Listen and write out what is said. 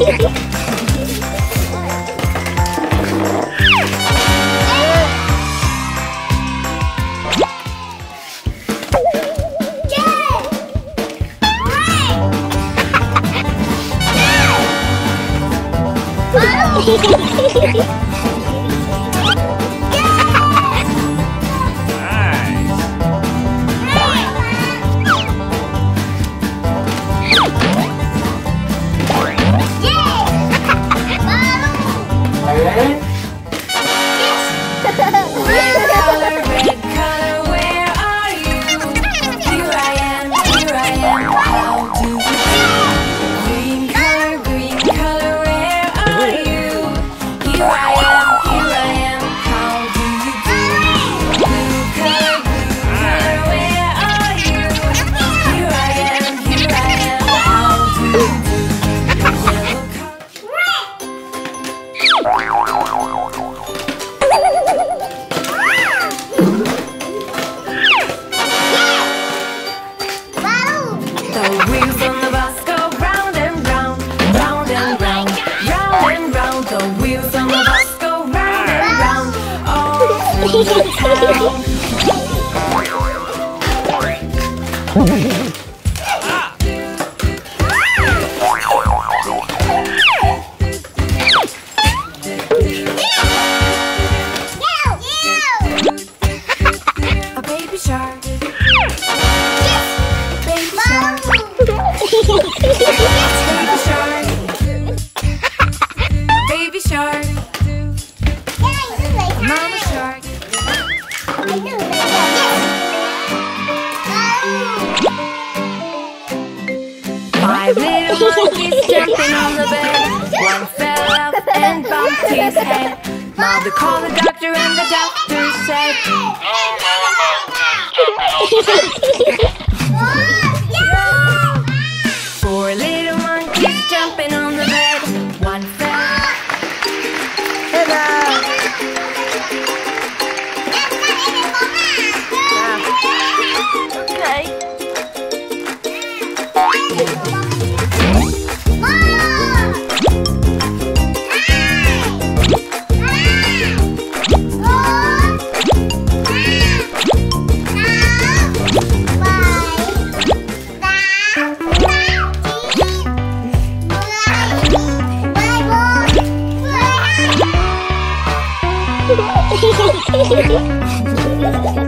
Hehehehe Ha ha ha ha! monkey's jumping on the bed. One fell off and bumped his head. Mother called the doctor and the doctor said, oh, Terima.